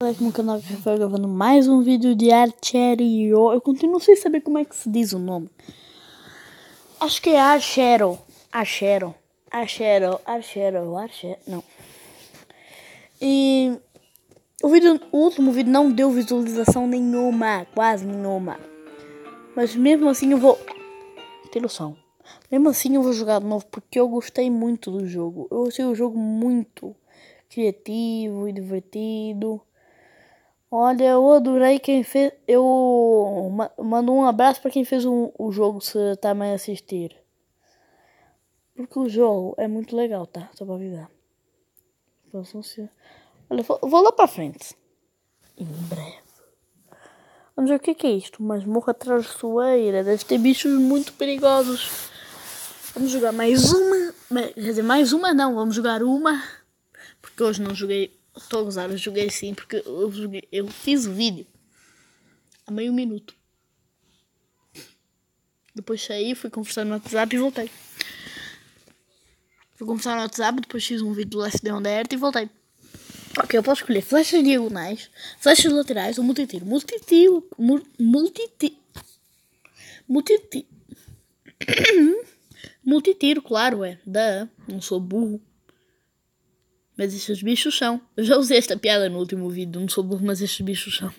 Olá, aqui no canal que foi gravando mais um vídeo de Archerio. Eu continuo sem saber como é que se diz o nome. Acho que é Archero. Archero. Archero. Archero. Archero. Não. E o, vídeo, o último vídeo não deu visualização nenhuma. Quase nenhuma. Mas mesmo assim eu vou... Ter noção. Mesmo assim eu vou jogar de novo porque eu gostei muito do jogo. Eu achei o jogo muito criativo e divertido. Olha, eu adorei quem fez. Eu mando um abraço para quem fez um, o jogo se tá me assistir. Porque o jogo é muito legal, tá? Só pra avisar. Olha, vou lá pra frente. Em breve. Vamos ver o que é, que é isto. Masmorra traiçoeira. Deve ter bichos muito perigosos. Vamos jogar mais uma. Quer dizer, mais uma não. Vamos jogar uma. Porque hoje não joguei A gozar, eu joguei sim, porque eu, joguei, eu fiz o vídeo há meio minuto. Depois saí, fui conversar no WhatsApp e voltei. Fui conversar no WhatsApp, depois fiz um vídeo do SD on e voltei. Ok, eu posso escolher flechas diagonais, flechas laterais ou multitiro. Multitiro. Multitiro. Multitiro. Multitiro, claro, é. Da, não sou burro. Mas esses bichos são. Eu já usei esta piada no último vídeo, não sou burro, mas estes bichos são.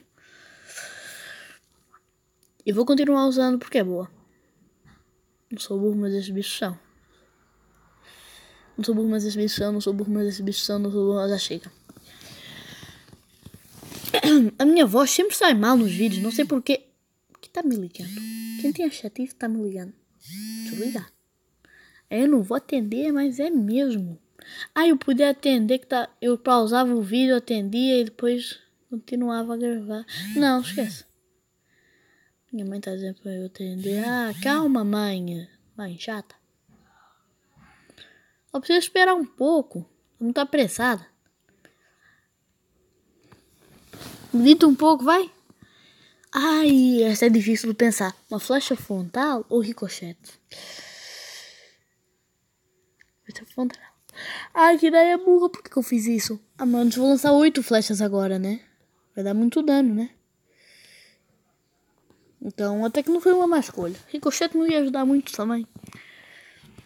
E vou continuar usando porque é boa. Não sou burro, mas estes bichos são. Não sou burro, mas esses bichos são. Não sou burro, mas esses bichos são. Não sou burro, mas já chega. A minha voz sempre sai mal nos vídeos, não sei porquê. Que tá me ligando? Quem tem a chatice tá me ligando. Deixa eu ligar. Eu não vou atender, mas é mesmo. Ah, eu podia atender que tá. Eu pausava o vídeo, atendia e depois continuava a gravar. Não, esquece. Minha mãe tá dizendo pra eu atender. Ah, calma, mãe. Mãe, chata. Só precisa esperar um pouco. Não tá apressada. Medita um pouco, vai. Ai, essa é difícil de pensar. Uma flecha frontal ou ricochete? Flecha frontal. Ai, que ideia burra, por que eu fiz isso? Ah, mano, vou lançar oito flechas agora, né? Vai dar muito dano, né? Então, até que não foi uma má escolha. Ricochete não ia ajudar muito também.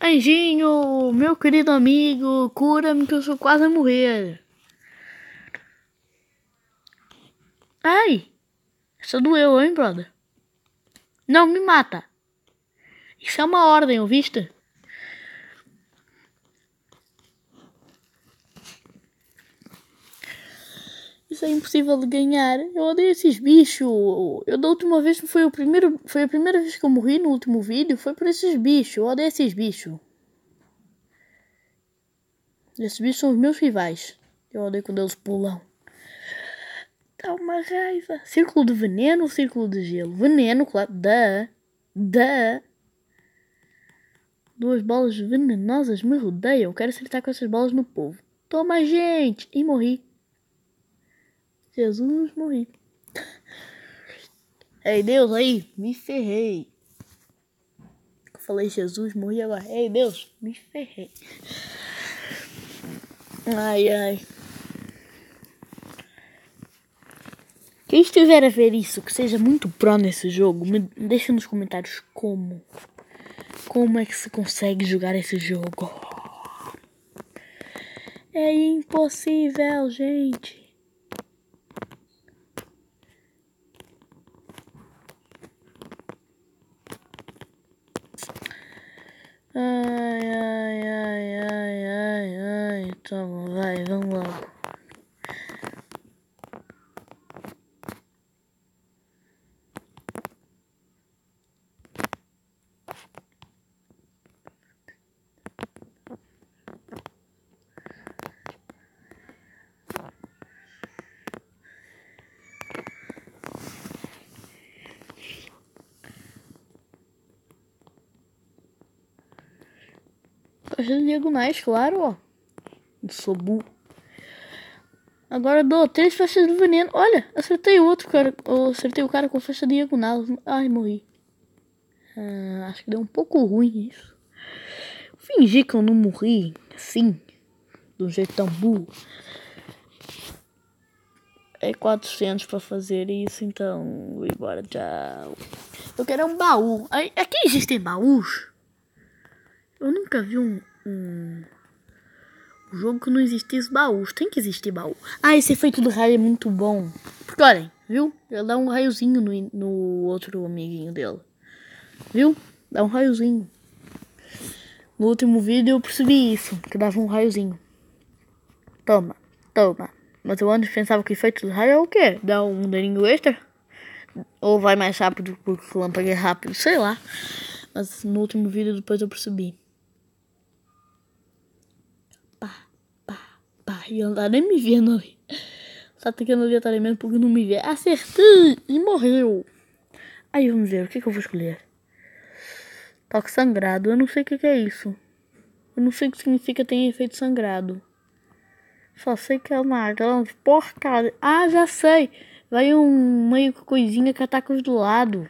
Anjinho, meu querido amigo, cura-me que eu sou quase a morrer. Ai, essa doeu, hein, brother? Não me mata. Isso é uma ordem, ouviste? É impossível de ganhar. Eu odeio esses bichos. Eu da última vez foi o primeiro, foi a primeira vez que eu morri no último vídeo, foi por esses bichos. Eu odeio esses bichos. Esses bichos são os meus rivais. Eu odeio quando eles pulam. Dá uma raiva. Círculo de veneno ou círculo de gelo? Veneno, claro. Da. Da. Duas bolas venenosas me rodeiam. Quero acertar com essas bolas no povo. Toma, gente! E morri. Jesus, morri. Ei, Deus, aí, me ferrei. Eu falei Jesus, morri agora. Ei, Deus, me ferrei. Ai, ai. Quem estiver a ver isso, que seja muito pró nesse jogo, me deixa nos comentários como. Como é que se consegue jogar esse jogo? É impossível, gente. Ai, ai, ai, ai, ai, ai. Toma, vai, vamos logo. Flechas diagonais, claro, ó. Sou burro. Agora dou três flechas do veneno. Olha, acertei outro cara. Eu acertei o cara com flecha diagonal. Ai, morri. Ah, acho que deu um pouco ruim isso. Fingi que eu não morri assim. Um jeito tão burro. é 400 para fazer isso, então embora, tchau. Eu quero um baú. Aqui existem baús? Eu nunca vi um, um, um jogo que não existisse baús. Tem que existir baú. Ah, esse efeito do raio é muito bom. Porque olhem, viu? Ele dá um raiozinho no, no outro amiguinho dele. Viu? Dá um raiozinho. No último vídeo eu percebi isso, que dava um raiozinho. Toma, toma. Mas eu antes pensava que efeito do raio é o quê? Dá um daninho extra? Ou vai mais rápido porque o lâmpada é rápido? Sei lá. Mas no último vídeo depois eu percebi. E tá nem me vendo ali. Tá tentando aleatoriamente porque não me vê. Acertei! E morreu. Aí vamos ver, o que, que eu vou escolher? Toque sangrado. Eu não sei o que, que é isso. Eu não sei o que significa tem efeito sangrado. Só sei que é uma grande porcaria. Ah, já sei. Vai um meio coisinha que ataca os do lado.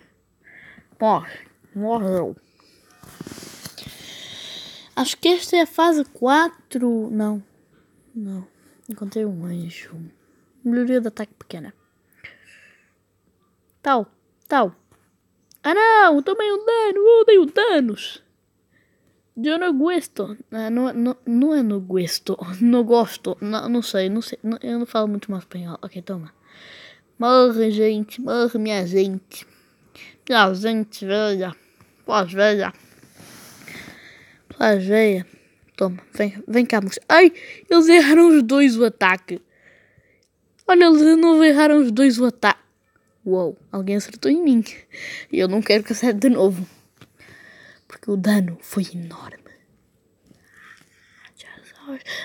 Morre. Morreu. Acho que esta é a fase 4. Não. Não. Encontrei um anjo. Melhoria de ataque pequena. Tal. Tal. Ah não! Tomei um dano! Dei um danos! Eu não gosto. Ah, não, não, não é no gosto. Não gosto. Não, não sei, não sei. Não, eu não falo muito mais espanhol. Ok, toma. Morre, gente. Morre, minha gente. Minha gente velha. Pós velha. Pós velha. Toma, vem, vem cá, moça. Ai, eles erraram os dois o ataque. Olha, eles não erraram os dois o ataque. Uou, alguém acertou em mim. E eu não quero que acerte de novo porque o dano foi enorme.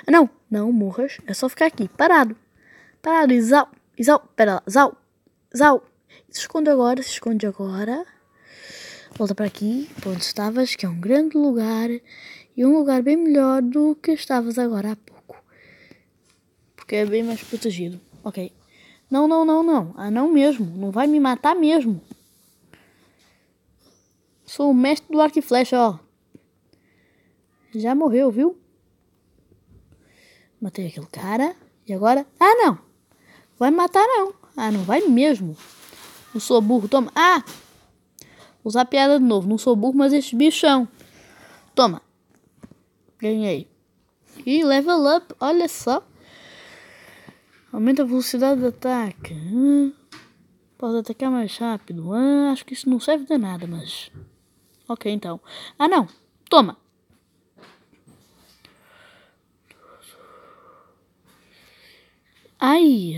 Ah, não, não morras, é só ficar aqui, parado. Parado, zau, e zau, pera lá, zau, zau. Se esconde agora, se esconde agora. Volta para aqui, para onde estavas, que é um grande lugar e um lugar bem melhor do que estavas agora há pouco. Porque é bem mais protegido. Ok. Não, não, não, não. Ah, não mesmo. Não vai me matar mesmo. Sou o mestre do arco e flecha, ó. Já morreu, viu? Matei aquele cara. E agora? Ah, não. Vai matar, não. Ah, não vai mesmo. Não sou burro. Toma. Ah! Usar piada de novo. Não sou burro, mas esses bichos são. Toma. Ganhei. E level up. Olha só. Aumenta a velocidade de ataque. Hum. Pode atacar mais rápido. Ah, acho que isso não serve de nada, mas... Ok, então. Ah, não. Toma. Ai,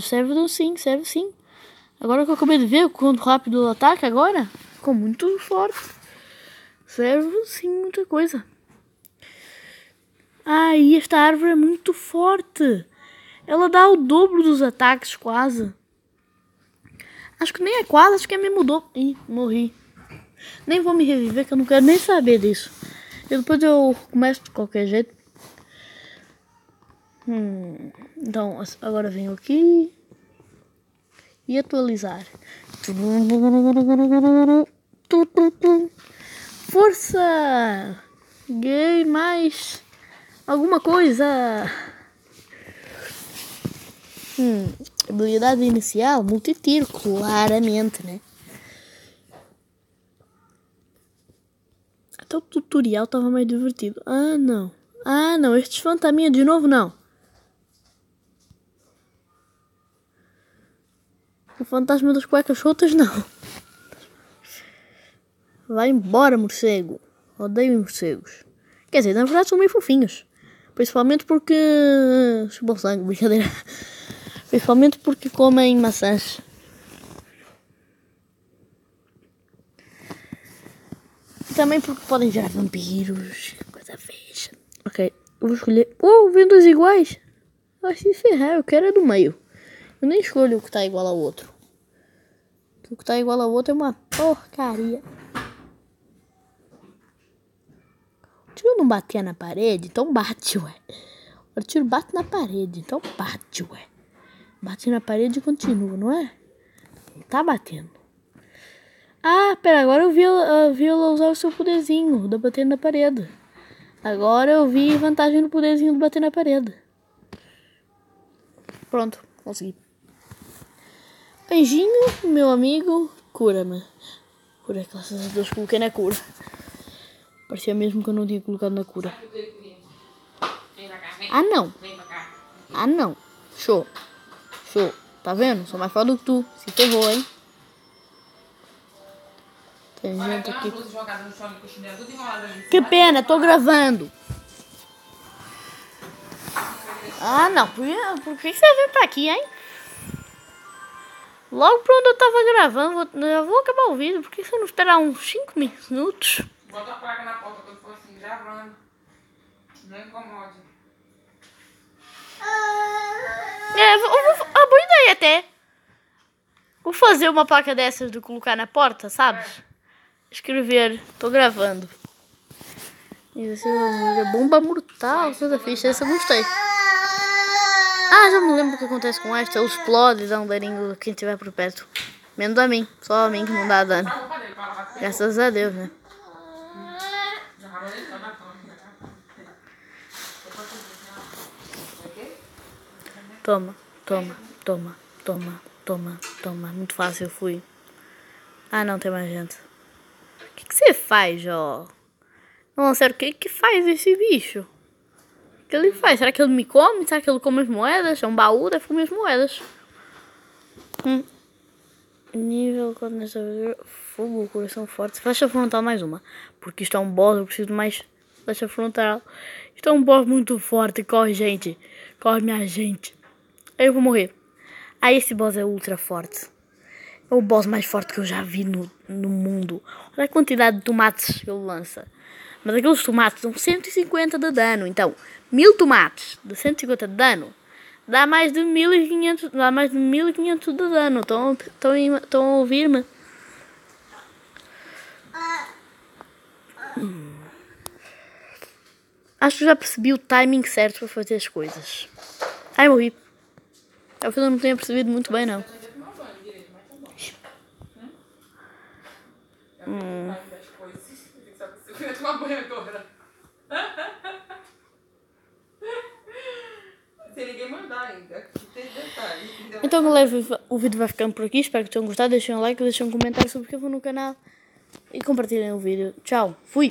serve sim, serve sim. Agora que eu acabei de ver o quanto rápido o ataque agora, ficou muito forte. Serve sim muita coisa. Ai, esta árvore é muito forte. Ela dá o dobro dos ataques quase. Acho que nem é quase, acho que é me mudou. Ih, morri. Nem vou me reviver, que eu não quero nem saber disso. E depois eu começo de qualquer jeito. Hum, então, agora venho aqui. E atualizar. Força! Ganhei mais alguma coisa. Hum, habilidade inicial, multitiro, claramente, né? Até o tutorial tava mais divertido. Ah, não. Ah, não. Estes fantasminha de novo, não. O fantasma das cuecas soltas, não. Vai embora, morcego. Odeio morcegos. Quer dizer, na verdade são meio fofinhos. Principalmente porque. Bom sangue, brincadeira. Principalmente porque comem maçãs. também porque podem gerar vampiros, coisa fecha. Ok, eu vou escolher. Oh, vem dois iguais! Vai se ferrar, eu quero é do meio. Eu nem escolho o que está igual ao outro. O que está igual ao outro é uma porcaria. O tiro não batia na parede, então bate, ué. O tiro bate na parede, então bate, ué. Bate na parede e continua, não é? Não tá batendo. Ah, pera, agora eu vi, eu vi ela usar o seu poderzinho da bater na parede. Agora eu vi vantagem no poderzinho de bater na parede. Pronto, consegui. Anjinho, meu amigo, cura-me. Cura, graças a Deus, coloquei na cura. Parecia mesmo que eu não tinha colocado na cura. Ah, não. Ah, não. Show. Show. Tá vendo? Sou mais foda do que tu. Se ferrou, hein? Tem gente aqui. Que pena, tô gravando. Ah, não. Por, por que você veio pra aqui, hein? Logo pra onde eu tava gravando, eu vou acabar o vídeo. Por que você não esperar uns 5 minutos? Bota a placa na porta quando for assim, gravando. Não incomode. É, vou, vou, ah, boa ideia até. Vou fazer uma placa dessas de colocar na porta, sabes? Escrever, tô gravando. Isso é bomba mortal, coisa fixe, essa eu gostei. Ah, já me lembro o que acontece com esta. Ele explode e dá um daninho a quem estiver por perto. Menos a mim, só a mim que não dá dano. Ele. Graças a Deus, né? Já falou ele, tá na cama. Toma, toma, toma, toma, toma, toma. Muito fácil, fui. Ah, não, tem mais gente. O que, que você faz, ó? Não, sério, o que, que faz esse bicho? O que ele faz? Será que ele me come? Será que ele come as moedas? É um baú, deve comer as moedas. Hum. Nível condensador, fogo, coração forte. Flecha frontal mais uma. Porque isto é um boss, eu preciso mais flecha frontal. Isto é um boss muito forte. Corre, gente. Corre, minha gente. Aí eu vou morrer. Ah, esse boss é ultra forte. É o boss mais forte que eu já vi no, no mundo. Olha a quantidade de tomates que ele lança. Mas aqueles tomates dão 150 de dano. Então, mil tomates de 150 de dano dá mais de 1500, dá mais de 1500 de dano. Estão, a ouvir-me? Acho que já percebi o timing certo para fazer as coisas. Ai, morri. É o que eu não tenho percebido muito bem, não. Hum. Eu ia tomar banho agora. Se ninguém mandar ainda. Tem detalhe. entendeu? Então, galera, o vídeo vai ficando por aqui. Espero que tenham gostado. Deixem um like, deixem um comentário sobre o que eu vou no canal. E compartilhem o vídeo. Tchau. Fui.